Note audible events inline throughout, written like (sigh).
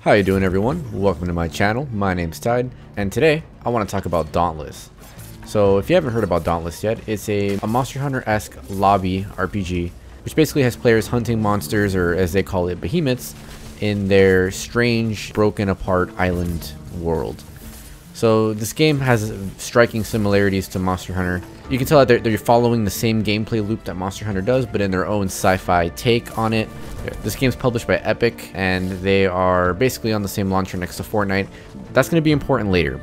How you doing everyone? Welcome to my channel. My name's Tide, and today I want to talk about Dauntless. So if you haven't heard about Dauntless yet, it's a, a Monster Hunter-esque lobby RPG, which basically has players hunting monsters, or as they call it, behemoths, in their strange, broken apart island world. So this game has striking similarities to Monster Hunter. You can tell that they're, they're following the same gameplay loop that Monster Hunter does, but in their own sci-fi take on it. This game's published by Epic, and they are basically on the same launcher next to Fortnite. That's going to be important later.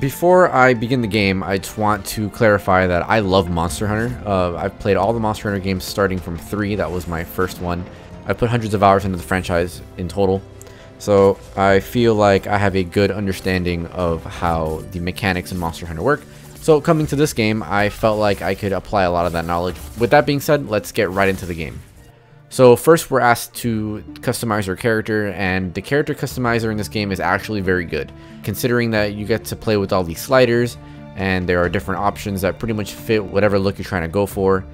Before I begin the game, I just want to clarify that I love Monster Hunter. Uh, I've played all the Monster Hunter games starting from 3, that was my first one. I put hundreds of hours into the franchise in total. So I feel like I have a good understanding of how the mechanics in Monster Hunter work. So coming to this game, I felt like I could apply a lot of that knowledge. With that being said, let's get right into the game. So first we're asked to customize our character and the character customizer in this game is actually very good. Considering that you get to play with all these sliders and there are different options that pretty much fit whatever look you're trying to go for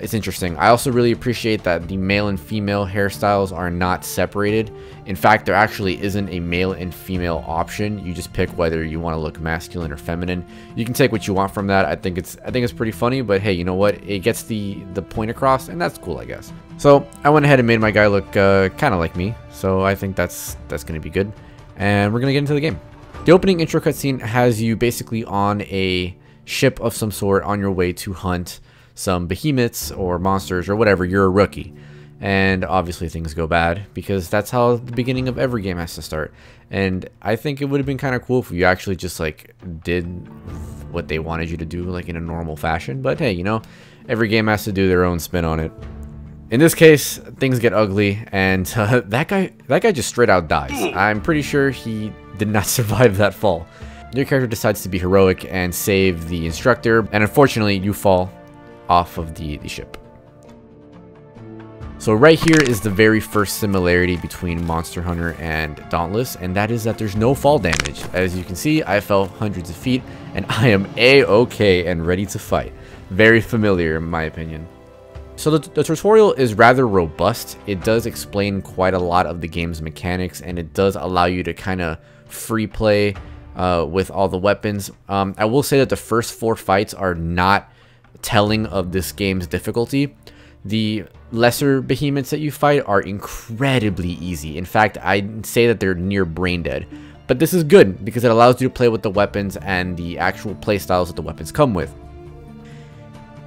it's interesting. I also really appreciate that the male and female hairstyles are not separated. In fact, there actually isn't a male and female option. You just pick whether you want to look masculine or feminine. You can take what you want from that. I think it's I think it's pretty funny, but hey, you know what? It gets the the point across, and that's cool, I guess. So I went ahead and made my guy look uh, kind of like me. So I think that's that's gonna be good, and we're gonna get into the game. The opening intro cutscene has you basically on a ship of some sort on your way to hunt some behemoths or monsters or whatever, you're a rookie. And obviously things go bad because that's how the beginning of every game has to start. And I think it would have been kind of cool if you actually just like did what they wanted you to do like in a normal fashion. But hey, you know, every game has to do their own spin on it. In this case, things get ugly, and (laughs) uh, that guy that guy just straight out dies. I'm pretty sure he did not (laughs) survive that fall. Your character decides to be heroic and save the instructor, and unfortunately, you fall off of the, the ship. So right here is the very first similarity between Monster Hunter and Dauntless, and that is that there's no fall damage. As you can see, I fell hundreds of feet, and (laughs) I am a-okay and ready to fight. Very familiar in my opinion. So the, the, tutorial is rather robust. It does explain quite a lot of the game's mechanics, and it does allow you to kind of free play uh, with all the weapons. Um, I will say that the first four fights are not telling of this game's difficulty. The lesser behemoths that you fight are incredibly easy. In fact, I'd say that they're near brain dead. But this is good because it allows you to play with the weapons and the actual playstyles that the weapons come with.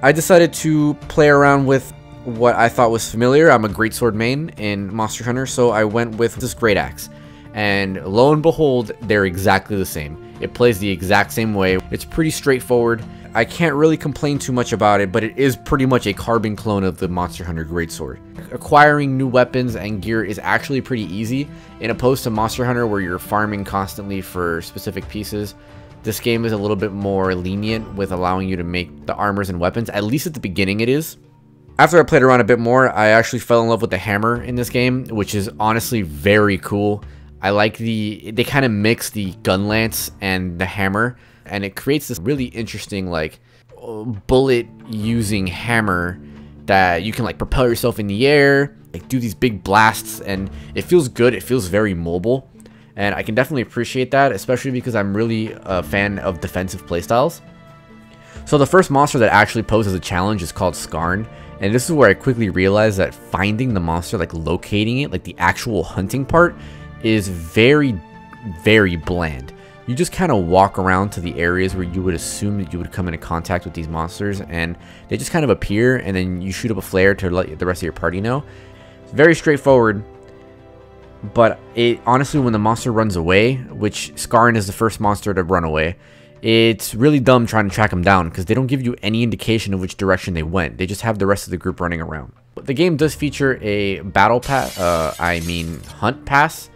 I decided to play around with what I thought was familiar. I'm a greatsword main in Monster Hunter, so I went with this great axe. And lo and behold, they're exactly the same. It plays the exact same way. It's pretty straightforward. I can't really complain too much about it, but it is pretty much a carbon clone of the Monster Hunter Greatsword. Acquiring new weapons and gear is actually pretty easy, in opposed to Monster Hunter where you're farming constantly for specific pieces. This game is a little bit more lenient with allowing you to make the armors and weapons, at least at the beginning it is. After I played around a bit more, I actually fell in love with the hammer in this game, which is honestly very cool. I like the, they kind of mix the gun lance and the hammer and it creates this really interesting like bullet using hammer that you can like propel yourself in the air like do these big blasts and it feels good. It feels very mobile and I can definitely appreciate that especially because I'm really a fan of defensive playstyles. So the first monster that actually poses a challenge is called Skarn and this is where I quickly realized that finding the monster like locating it like the actual hunting part is very very bland you just kind of walk around to the areas where you would assume that you would come into contact with these monsters and they just kind of appear and then you shoot up a flare to let the rest of your party know. It's very straightforward, but it honestly when the monster runs away, which Skarn is the first monster to run away, it's really dumb trying to track them down because they don't give you any indication of which direction they went. They just have the rest of the group running around. The game does feature a battle pass, uh, I mean hunt pass,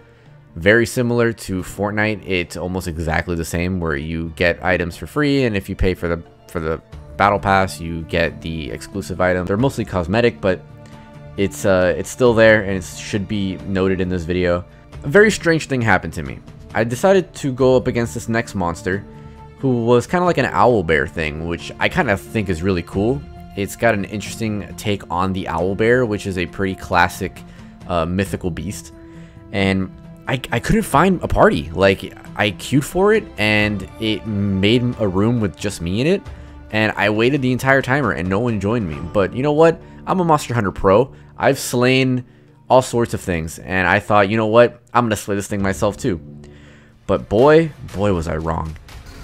very similar to Fortnite. It's almost exactly the same where you get items for free and if you pay for the for the battle pass, you get the exclusive item. They're mostly cosmetic, but it's uh it's still there and it should be noted in this video. A very strange thing happened to me. I decided to go up against this next monster who was kind of like an owl bear thing, which I kind of think is really cool. It's got an interesting take on the owl bear, which is a pretty classic uh, mythical beast. And I, I couldn't find a party. Like, I queued for it, and it made a room with just me in it, and I waited the entire timer, and no one joined me. But you know what? I'm a Monster Hunter Pro. I've slain all sorts of things, and I thought, you know what? I'm going to slay this thing myself, too. But boy, boy was I wrong.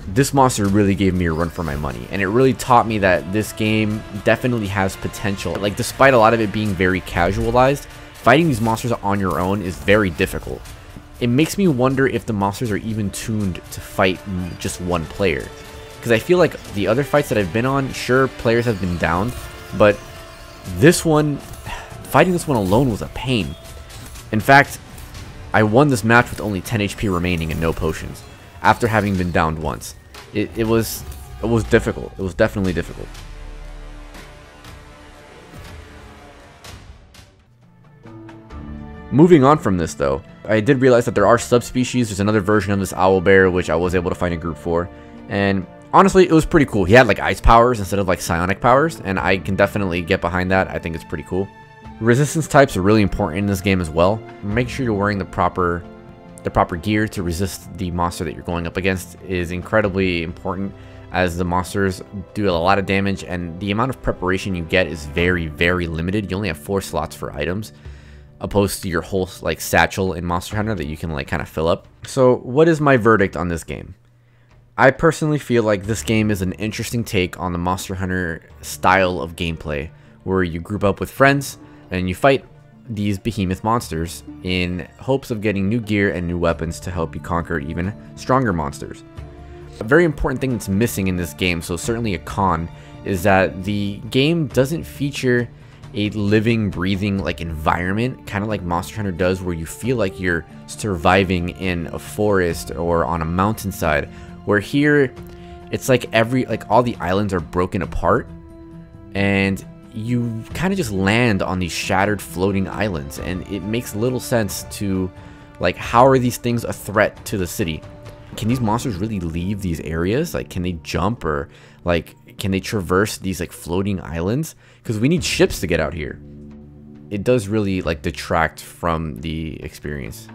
This monster really gave me a run for my money, and it really taught me that this game definitely has potential. Like, despite a lot of it being very casualized, fighting these monsters on your own is very difficult. It makes me wonder if the monsters are even tuned to fight just one player. Because I feel like the other fights that I've been on, sure, players have been down, but this one, (sighs) fighting this one alone was a pain. In fact, I won this match with only 10 HP remaining and no potions, after having been downed once. It, it was it was difficult. It was definitely difficult. Moving on from this though, I did realize that there are subspecies. There's another version of this owl bear which I was able to find a group for. And honestly, it was pretty cool. He had like ice powers instead of like psionic powers, and I can definitely get behind that. I think it's pretty cool. Resistance types are really important in this game as well. Make sure you're wearing the proper the proper gear to resist the monster that you're going up against is incredibly important as the monsters do a lot of damage and the amount of preparation you get is very very limited. You only have four slots for items opposed to your whole like satchel in Monster Hunter that you can like kind of fill up. So what is my verdict on this game? I personally feel like this game is an interesting take on the Monster Hunter style of gameplay where you group up with friends and you fight these behemoth monsters in hopes of getting new gear and new weapons to help you conquer even stronger monsters. A very important thing that's missing in this game, so certainly a con, is that the game doesn't feature a living, breathing like environment, kind of like Monster Hunter does, where you feel like you're surviving in a forest or on a mountainside. Where here, it's like every like all the islands are broken apart, and you kind of just land on these shattered floating islands and it makes little sense to like how are these things a threat to the city can these monsters really leave these areas like can they jump or like can they traverse these like floating islands because we need ships to get out here it does really like detract from the experience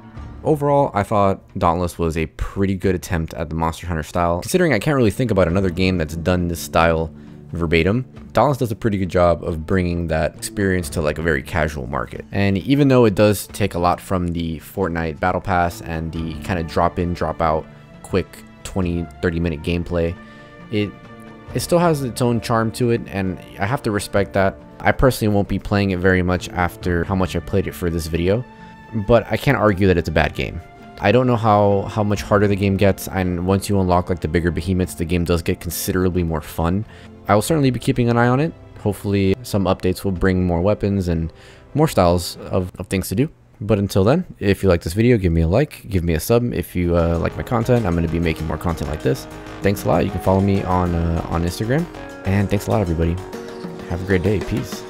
overall i thought dauntless was a pretty good attempt at the monster hunter style considering i can't really think about another game that's done this style verbatim. Dauntless does a pretty good job of bringing that experience to like a very casual market. And even though it does take a lot from the Fortnite Battle Pass and the kind of drop in, drop out, quick 20, 30 minute gameplay, it it still has its own charm to it and I have to respect that. I personally won't be playing it very much after how much I played it for this video, but I can't argue that it's a bad game. I don't know how, how much harder the game gets, and once you unlock like the bigger behemoths, the game does get considerably more fun. I will certainly be keeping an eye on it. Hopefully some updates will bring more weapons and more styles of, of things to do. But until then, if you like this video, give me a like, give me a sub. If you uh, like my content, I'm going to be making more content like this. Thanks a lot. You can follow me on, uh, on Instagram. And thanks a lot, everybody. Have a great day. Peace.